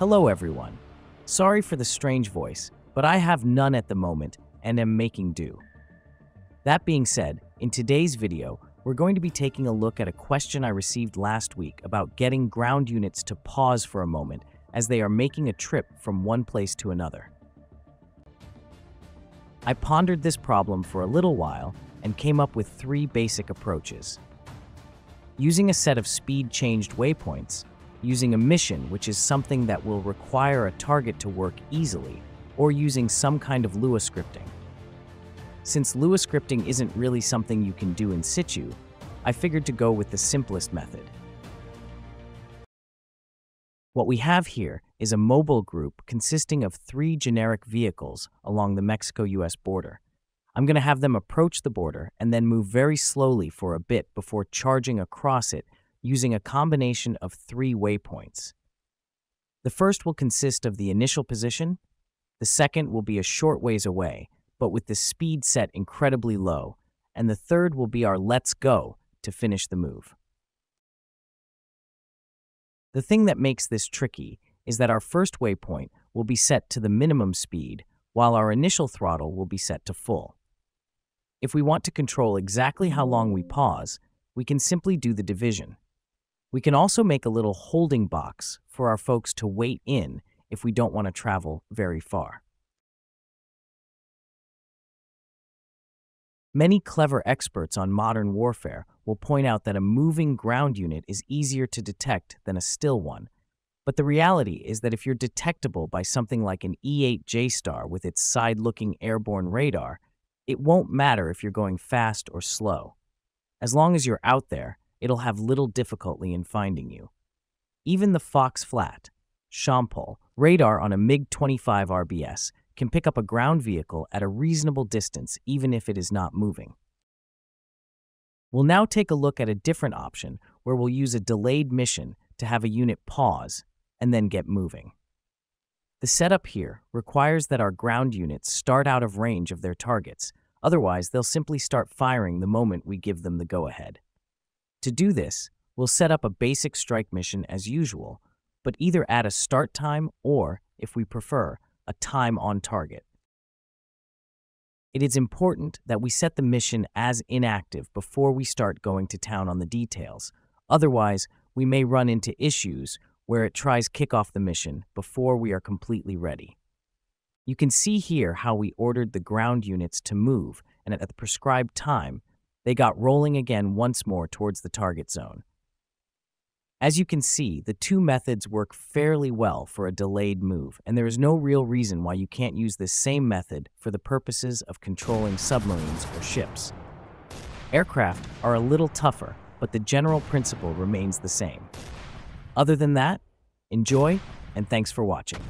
Hello, everyone. Sorry for the strange voice, but I have none at the moment and am making do. That being said, in today's video, we're going to be taking a look at a question I received last week about getting ground units to pause for a moment as they are making a trip from one place to another. I pondered this problem for a little while and came up with three basic approaches. Using a set of speed-changed waypoints, using a mission which is something that will require a target to work easily, or using some kind of Lua scripting. Since Lua scripting isn't really something you can do in situ, I figured to go with the simplest method. What we have here is a mobile group consisting of three generic vehicles along the Mexico-US border. I'm going to have them approach the border and then move very slowly for a bit before charging across it using a combination of three waypoints. The first will consist of the initial position, the second will be a short ways away, but with the speed set incredibly low, and the third will be our let's go to finish the move. The thing that makes this tricky is that our first waypoint will be set to the minimum speed, while our initial throttle will be set to full. If we want to control exactly how long we pause, we can simply do the division. We can also make a little holding box for our folks to wait in if we don't want to travel very far. Many clever experts on modern warfare will point out that a moving ground unit is easier to detect than a still one. But the reality is that if you're detectable by something like an E-8 J-Star with its side-looking airborne radar, it won't matter if you're going fast or slow. As long as you're out there, it'll have little difficulty in finding you. Even the Fox Flat, Shompol, radar on a MiG-25 RBS can pick up a ground vehicle at a reasonable distance even if it is not moving. We'll now take a look at a different option where we'll use a delayed mission to have a unit pause and then get moving. The setup here requires that our ground units start out of range of their targets, otherwise they'll simply start firing the moment we give them the go-ahead. To do this, we'll set up a basic strike mission as usual, but either add a start time or, if we prefer, a time on target. It is important that we set the mission as inactive before we start going to town on the details. Otherwise, we may run into issues where it tries kick off the mission before we are completely ready. You can see here how we ordered the ground units to move, and at the prescribed time, they got rolling again once more towards the target zone. As you can see, the two methods work fairly well for a delayed move, and there is no real reason why you can't use this same method for the purposes of controlling submarines or ships. Aircraft are a little tougher, but the general principle remains the same. Other than that, enjoy and thanks for watching.